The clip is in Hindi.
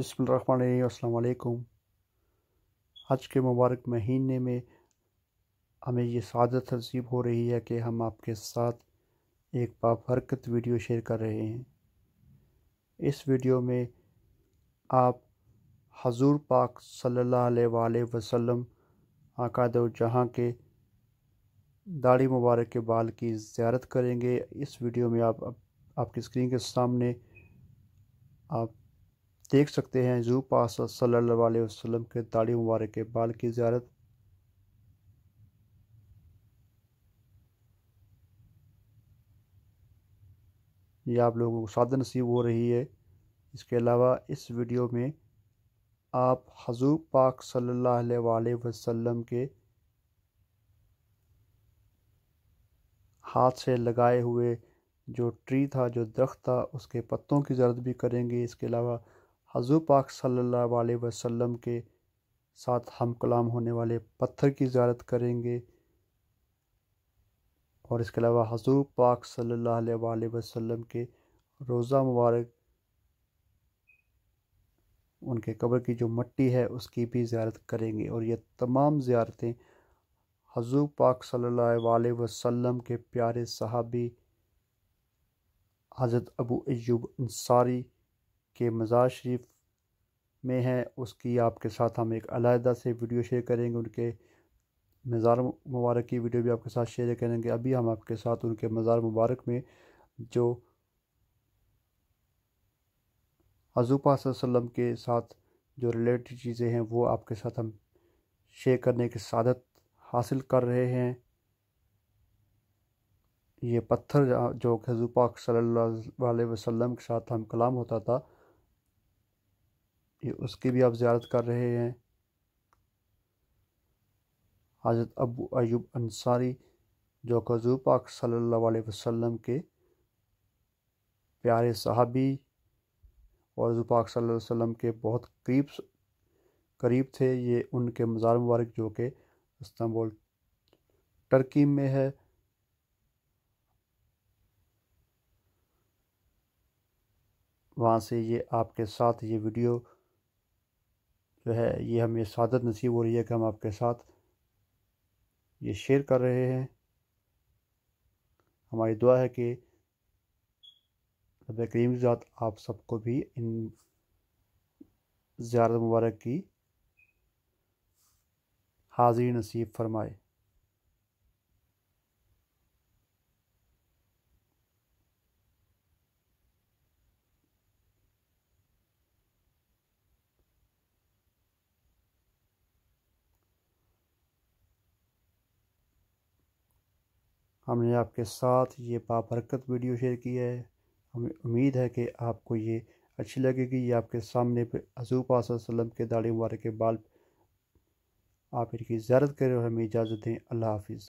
बसमीम हज के मुबारक महीने में हमें ये सादत नसीब हो रही है कि हम आपके साथ एक बाबरकत वीडियो शेयर कर रहे हैं। इस वीडियो में आप हजूर पाक सल्लल्लाहु अलैहि वसल्लम आकाद जहाँ के दाढ़ी मुबारक के बाल की ज़्यारत करेंगे। इस वीडियो में आप, आपकी स्क्रीन के सामने आप देख सकते हैं जू पास वसल्लम के दाढ़ी मुबारक के बाल की ज़्यारत। ये आप लोगों को सादा नसीब हो रही है। इसके अलावा इस वीडियो में आप हजूर पाक सल्लल्लाहु अलैहि के हाथ से लगाए हुए जो ट्री था, जो दरख्त था, उसके पत्तों की ज़रूरत भी करेंगे। इसके अलावा हजू पाक सल्लल्लाहु अलैहि वसल्लम के साथ हम कलाम होने वाले पत्थर की ज़्यारत करेंगे। और इसके अलावा हजूर पाक सल्लल्लाहु अलैहि वसल्लम के रोज़ा मुबारक, उनके कब्र की जो मट्टी है, उसकी भी ज़्यारत करेंगे। और ये तमाम ज़्यारतें हजूर पाक सल्लल्लाहु अलैहि वसल्लम के प्यारे सहाबी हज़रत अबू अयूब अंसारी के मज़ार शरीफ में है, उसकी आपके साथ हम एक अलहदा से वीडियो शेयर करेंगे, उनके मज़ार मुबारक की वीडियो भी आपके साथ शेयर करेंगे। अभी हम आपके साथ उनके मज़ार मुबारक में जो हजूपा वसम के साथ जो रिलेटेड चीज़ें हैं, वो आपके साथ हम शेयर करने की सादत हासिल कर रहे हैं। ये पत्थर जो सल्लल्लाहु अलैहि वसल्लम के साथ हम कलाम होता था ये उसकी भी आप ज़्यारत कर रहे हैं। हज़रत अबू अयूब अंसारी, जो खजू पाक सल्लल्लाहु अलैहि वसल्लम के प्यारे सहाबी और हजू पाक सल्लल्लाहु अलैहि वसल्लम के बहुत करीब करीब थे, ये उनके मज़ार मुबारक जो कि इस्तांबुल, टर्की में है। वहाँ से ये आपके साथ ये वीडियो जो है, ये हमें सादत नसीब हो रही है कि हम आपके साथ ये शेयर कर रहे हैं। हमारी दुआ है कि रब करीम ज़ात आप सबको भी इन ज़्यारत मुबारक की हाजिरी नसीब फरमाए। हमने आपके साथ ये बाबरकत वीडियो शेयर किया है। हमें उम्मीद है कि आपको ये अच्छी लगेगी। ये आपके सामने पे हजूब आसम के दाढ़ी मुबारक के बाल आप इनकी ज़्यारत करें और हमें इजाज़त दें। अल्लाह हाफिज़।